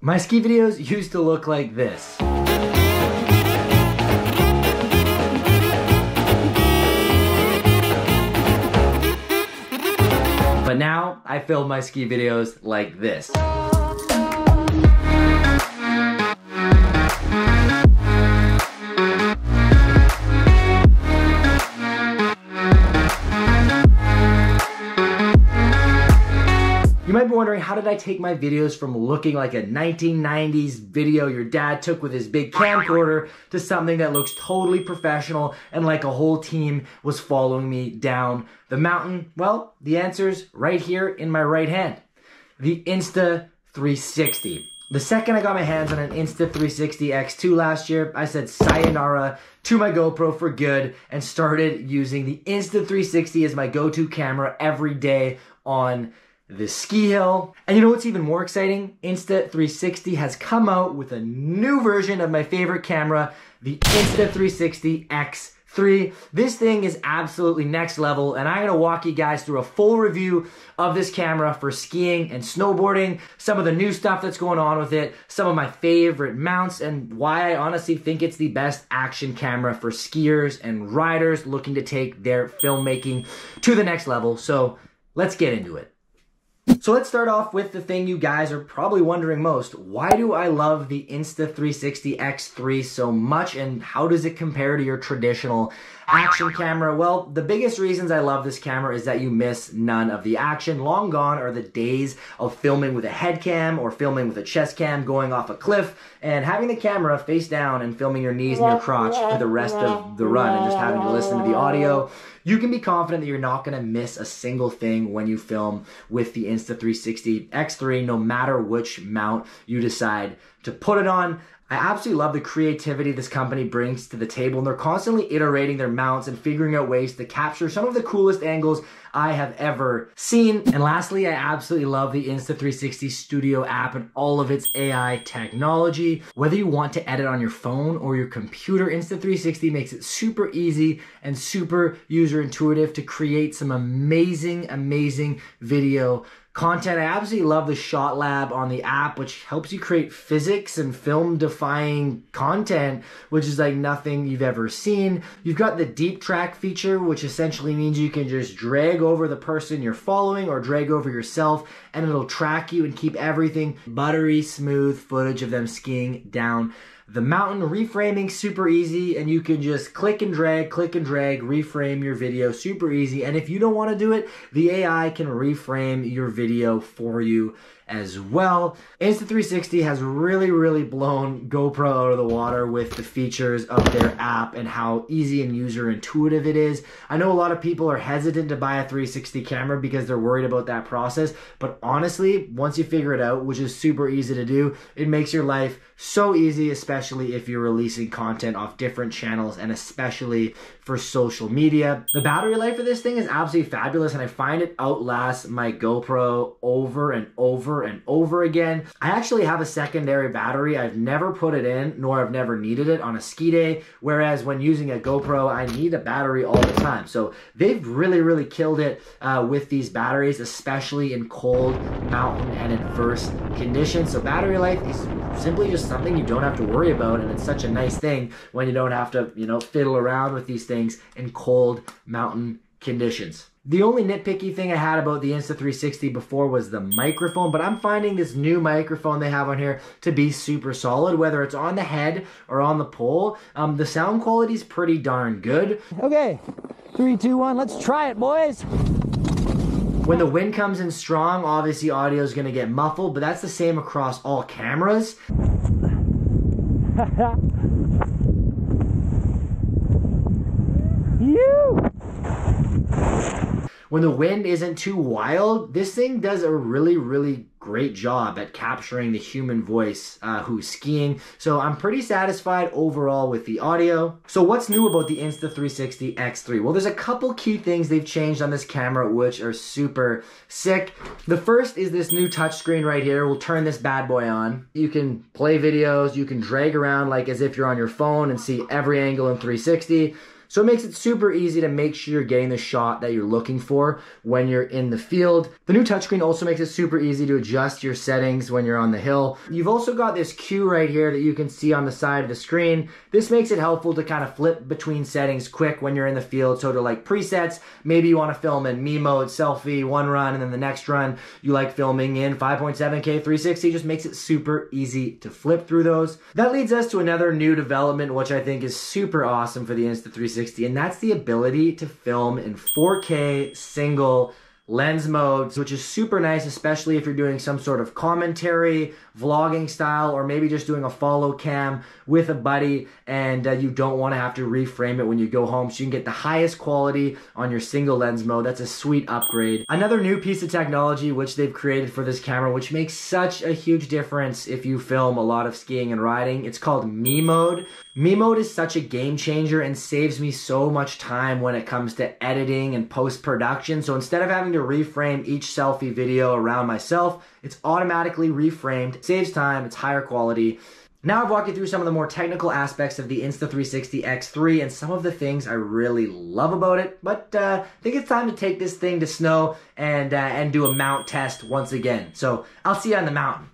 My ski videos used to look like this. But now I film my ski videos like this. Might be wondering, how did I take my videos from looking like a 1990s video your dad took with his big camcorder to something that looks totally professional and like a whole team was following me down the mountain? Well, the answer's right here in my right hand. The Insta360. The second I got my hands on an Insta360 X2 last year, I said sayonara to my GoPro for good and started using the Insta360 as my go-to camera every day on the ski hill. And you know what's even more exciting? Insta360 has come out with a new version of my favorite camera, the Insta360 X3. This thing is absolutely next level and I'm gonna walk you guys through a full review of this camera for skiing and snowboarding, some of the new stuff that's going on with it, some of my favorite mounts, and why I honestly think it's the best action camera for skiers and riders looking to take their filmmaking to the next level. So let's get into it. So let's start off with the thing you guys are probably wondering most. Why do I love the Insta360 X3 so much and how does it compare to your traditional action camera? Well, the biggest reasons I love this camera is that you miss none of the action. Long gone are the days of filming with a head cam or filming with a chest cam going off a cliff and having the camera face down and filming your knees and your crotch for the rest of the run and just having to listen to the audio you can be confident that you're not going to miss a single thing when you film with the Insta360 X3, no matter which mount you decide to put it on. I absolutely love the creativity this company brings to the table, and they're constantly iterating their mounts and figuring out ways to capture some of the coolest angles I have ever seen. And lastly, I absolutely love the Insta360 Studio app and all of its AI technology. Whether you want to edit on your phone or your computer, Insta360 makes it super easy and super user intuitive to create some amazing, amazing video content. I absolutely love the Shot Lab on the app, which helps you create physics and film defying content, which is like nothing you've ever seen. You've got the deep track feature, which essentially means you can just drag over the person you're following or drag over yourself and it'll track you and keep everything buttery smooth footage of them skiing down the mountain reframing super easy and you can just click and drag, click and drag, reframe your video super easy. And if you don't want to do it, the AI can reframe your video for you as well. Insta360 has really, really blown GoPro out of the water with the features of their app and how easy and user intuitive it is. I know a lot of people are hesitant to buy a 360 camera because they're worried about that process, but honestly, once you figure it out, which is super easy to do, it makes your life so easy, especially if you're releasing content off different channels and especially for social media. The battery life of this thing is absolutely fabulous and I find it outlasts my GoPro over and over and over again. I actually have a secondary battery. I've never put it in, nor I've never needed it on a ski day, whereas when using a GoPro, I need a battery all the time. So they've really, really killed it uh, with these batteries, especially in cold, mountain, and adverse conditions. So battery life is simply just something you don't have to worry about and it's such a nice thing when you don't have to you know fiddle around with these things in cold mountain conditions the only nitpicky thing I had about the Insta360 before was the microphone, but I'm finding this new microphone they have on here to be super solid, whether it's on the head or on the pole. Um, the sound quality is pretty darn good. Okay, three, two, one, let's try it, boys. When the wind comes in strong, obviously audio is going to get muffled, but that's the same across all cameras. you! When the wind isn't too wild, this thing does a really, really great job at capturing the human voice uh, who's skiing. So I'm pretty satisfied overall with the audio. So what's new about the Insta360 X3? Well, there's a couple key things they've changed on this camera which are super sick. The first is this new touchscreen right here. We'll turn this bad boy on. You can play videos, you can drag around like as if you're on your phone and see every angle in 360. So it makes it super easy to make sure you're getting the shot that you're looking for when you're in the field. The new touchscreen also makes it super easy to adjust your settings when you're on the hill. You've also got this cue right here that you can see on the side of the screen. This makes it helpful to kind of flip between settings quick when you're in the field. So to like presets, maybe you want to film in me mode, selfie, one run, and then the next run you like filming in 5.7K 360. Just makes it super easy to flip through those. That leads us to another new development, which I think is super awesome for the Insta360 360, and that's the ability to film in 4K single lens modes, which is super nice, especially if you're doing some sort of commentary, vlogging style, or maybe just doing a follow cam with a buddy and uh, you don't want to have to reframe it when you go home. So you can get the highest quality on your single lens mode. That's a sweet upgrade. Another new piece of technology which they've created for this camera, which makes such a huge difference if you film a lot of skiing and riding. It's called Me Mode. Me Mode is such a game changer and saves me so much time when it comes to editing and post-production. So instead of having to reframe each selfie video around myself, it's automatically reframed, saves time, it's higher quality. Now I've walked you through some of the more technical aspects of the Insta360 X3 and some of the things I really love about it, but uh, I think it's time to take this thing to snow and, uh, and do a mount test once again. So I'll see you on the mountain.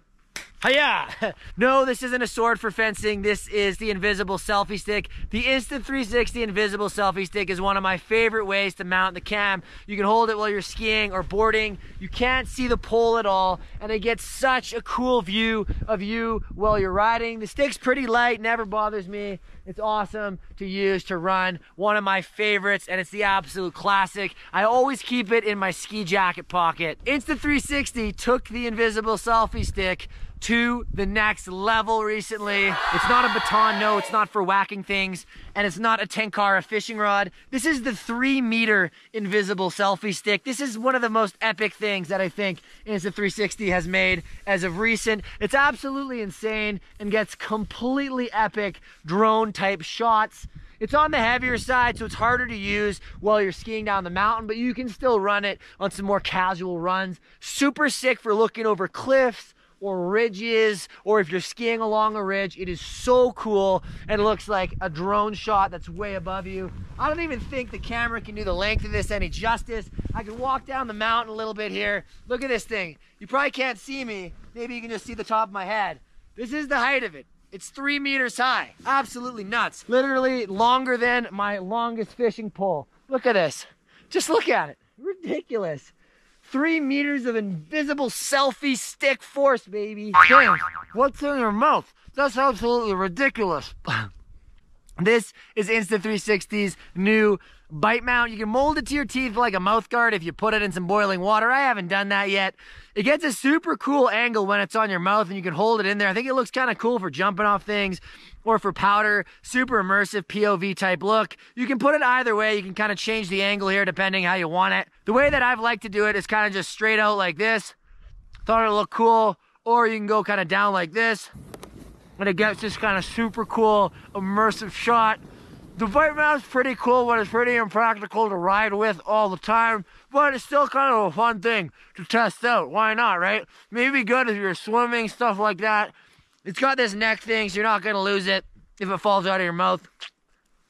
Hiya! No, this isn't a sword for fencing. This is the invisible selfie stick. The Insta360 invisible selfie stick is one of my favorite ways to mount the cam. You can hold it while you're skiing or boarding. You can't see the pole at all, and it gets such a cool view of you while you're riding. The stick's pretty light, never bothers me. It's awesome to use to run. One of my favorites, and it's the absolute classic. I always keep it in my ski jacket pocket. Insta360 took the invisible selfie stick to the next level recently. It's not a baton, no, it's not for whacking things, and it's not a Tenkara fishing rod. This is the three meter invisible selfie stick. This is one of the most epic things that I think Insta360 has made as of recent. It's absolutely insane and gets completely epic drone type shots. It's on the heavier side, so it's harder to use while you're skiing down the mountain, but you can still run it on some more casual runs. Super sick for looking over cliffs, or ridges, or if you're skiing along a ridge, it is so cool and looks like a drone shot that's way above you. I don't even think the camera can do the length of this any justice. I can walk down the mountain a little bit here. Look at this thing. You probably can't see me. Maybe you can just see the top of my head. This is the height of it. It's three meters high. Absolutely nuts. Literally longer than my longest fishing pole. Look at this. Just look at it. Ridiculous. Three meters of invisible selfie stick force, baby. James, what's in your mouth? That's absolutely ridiculous. this is Insta360's new bite mount. You can mold it to your teeth like a mouth guard if you put it in some boiling water. I haven't done that yet. It gets a super cool angle when it's on your mouth and you can hold it in there. I think it looks kind of cool for jumping off things or for powder, super immersive POV type look. You can put it either way. You can kind of change the angle here depending how you want it. The way that I've liked to do it is kind of just straight out like this. Thought it looked cool. Or you can go kind of down like this. And it gets this kind of super cool immersive shot. The bite mount's pretty cool, but it's pretty impractical to ride with all the time. But it's still kind of a fun thing to test out. Why not, right? Maybe good if you're swimming, stuff like that. It's got this neck thing, so you're not gonna lose it if it falls out of your mouth.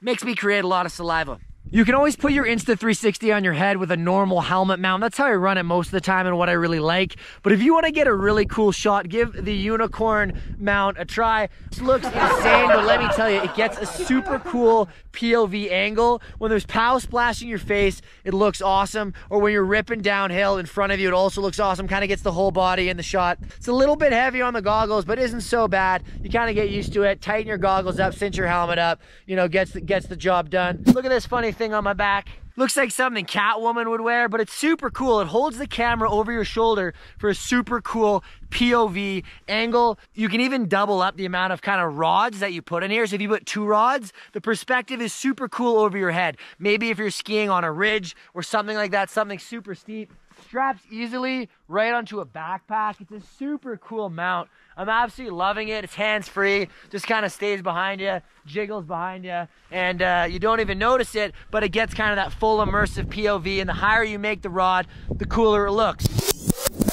Makes me create a lot of saliva. You can always put your Insta360 on your head with a normal helmet mount. That's how I run it most of the time and what I really like. But if you want to get a really cool shot, give the unicorn mount a try. This looks insane, but let me tell you, it gets a super cool POV angle. When there's pow splashing your face, it looks awesome. Or when you're ripping downhill in front of you, it also looks awesome. Kind of gets the whole body in the shot. It's a little bit heavy on the goggles, but isn't so bad. You kind of get used to it. Tighten your goggles up, cinch your helmet up. You know, gets the, gets the job done. Look at this funny thing on my back. Looks like something Catwoman would wear, but it's super cool. It holds the camera over your shoulder for a super cool POV angle. You can even double up the amount of kind of rods that you put in here. So if you put two rods, the perspective is super cool over your head. Maybe if you're skiing on a ridge or something like that, something super steep, straps easily right onto a backpack. It's a super cool mount. I'm absolutely loving it. It's hands-free, just kind of stays behind you, jiggles behind you, and uh, you don't even notice it, but it gets kind of that full immersive POV, and the higher you make the rod, the cooler it looks.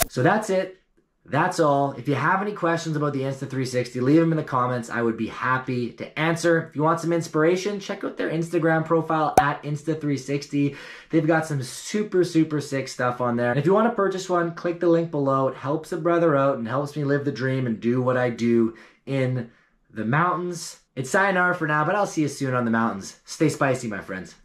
So that's it. That's all. If you have any questions about the Insta360, leave them in the comments. I would be happy to answer. If you want some inspiration, check out their Instagram profile at Insta360. They've got some super, super sick stuff on there. And if you want to purchase one, click the link below. It helps a brother out and helps me live the dream and do what I do in the mountains. It's sayonara for now, but I'll see you soon on the mountains. Stay spicy, my friends.